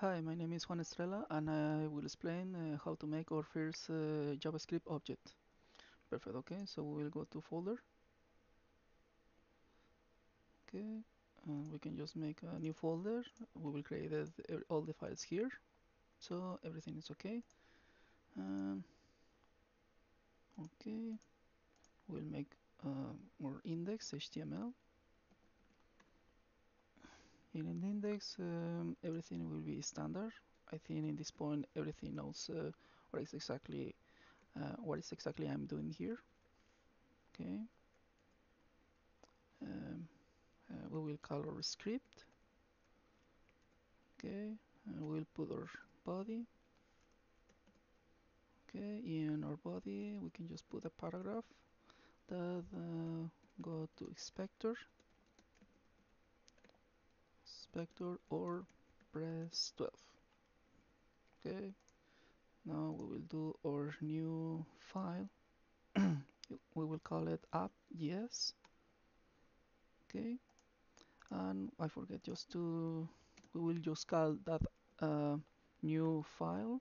Hi, my name is Juan Estrella and I will explain uh, how to make our first uh, JavaScript object. Perfect, okay, so we will go to folder. Okay, uh, we can just make a new folder. We will create all the files here. So everything is okay. Um, okay, we'll make uh, more index HTML. In the index, um, everything will be standard. I think in this point everything knows uh, what is exactly uh, what is exactly I'm doing here. Okay. Um, uh, we will call our script. Okay, we'll put our body. Okay, in our body we can just put a paragraph that uh, go to inspector, inspector or press 12. Okay, now we will do our new file. We will call it app JS. Okay. And I forget just to we will just call that uh, new file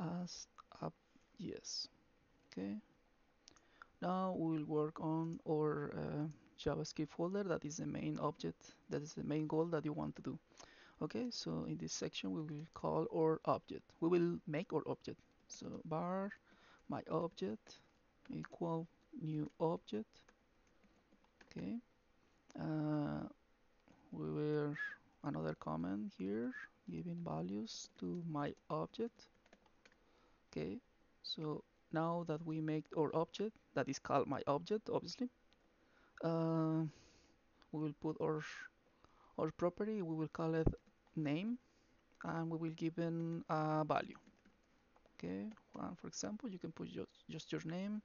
as app JS. Okay. Now we will work on our uh, JavaScript folder that is the main object that is the main goal that you want to do. Okay so in this section we will call our object. We will make our object. So var my object equal new object. Okay uh, we will another comment here giving values to my object. Okay so now that we make our object that is called my object obviously uh, we will put our our property we will call it name and we will give in a value. Okay for example you can put just, just your name.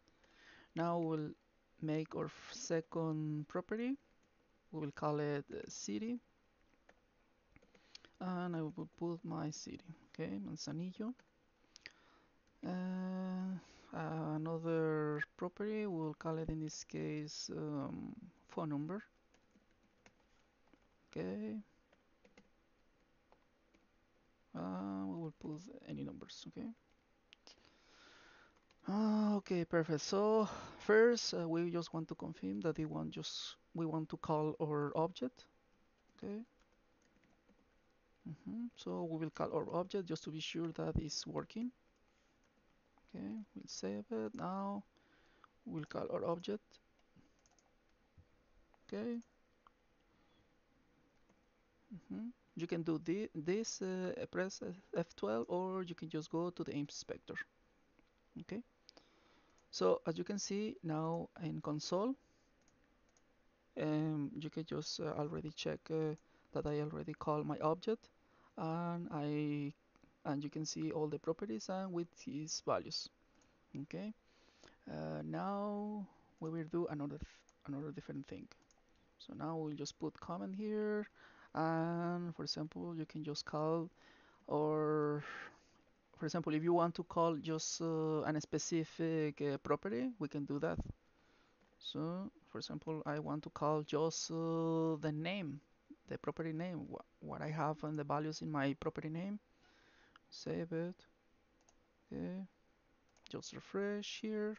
Now we'll make our second property. We will call it city. And I will put my city okay Manzanillo uh, another property we'll call it in this case um, phone number. Okay. Uh, we will put any numbers okay? Uh, okay perfect. So first uh, we just want to confirm that we want just we want to call our object okay? Mm -hmm. so we will call our object just to be sure that it's working. Okay we'll save it. Now we'll call our object okay mm -hmm. you can do the, this uh, press F12 or you can just go to the inspector okay so as you can see now in console um, you can just uh, already check uh, that I already called my object and I and you can see all the properties and with its values. Okay uh, now we will do another another different thing. So now we'll just put comment here and for example you can just call or for example if you want to call just uh, a specific uh, property we can do that. So for example I want to call just uh, the name the property name wh what I have and the values in my property name. Save it. Okay. Just refresh here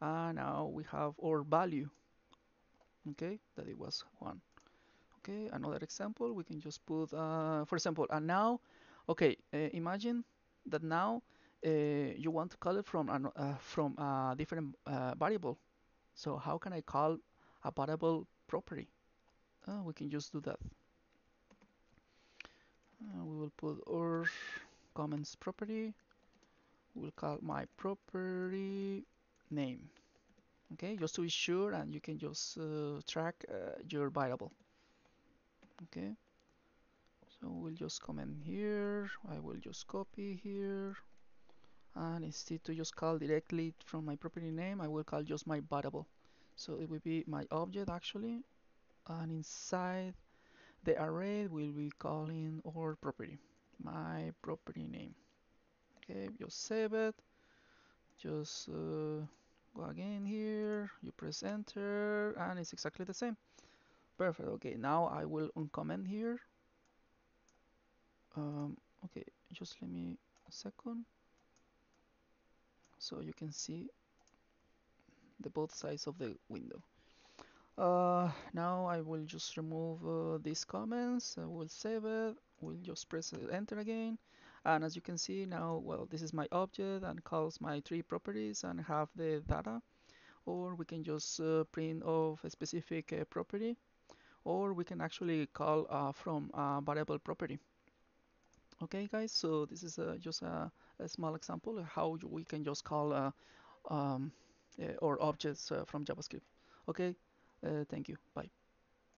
and now we have our value. Okay that it was Juan. Okay another example we can just put uh, for example and now okay uh, imagine that now uh, you want to call it from an, uh, from a different uh, variable. So how can I call a variable property? Uh, we can just do that. Uh, we will put our comments property. We'll call my property name okay? Just to be sure and you can just uh, track uh, your variable okay? So we'll just comment here. I will just copy here. And instead to just call directly from my property name I will call just my variable. So it will be my object actually. And inside the array we'll be calling our property my property name okay? Just save it just uh, go again here you press enter and it's exactly the same. Perfect okay now I will uncomment here. Um, okay just let me a second. So you can see the both sides of the window. Uh, now I will just remove uh, these comments I will save it we'll just press enter again and as you can see now well this is my object and calls my three properties and have the data. Or we can just uh, print off a specific uh, property. Or we can actually call uh, from a variable property. Okay guys so this is uh, just a, a, small example of how we can just call uh, um, uh, or objects from JavaScript. Okay thank you. Bye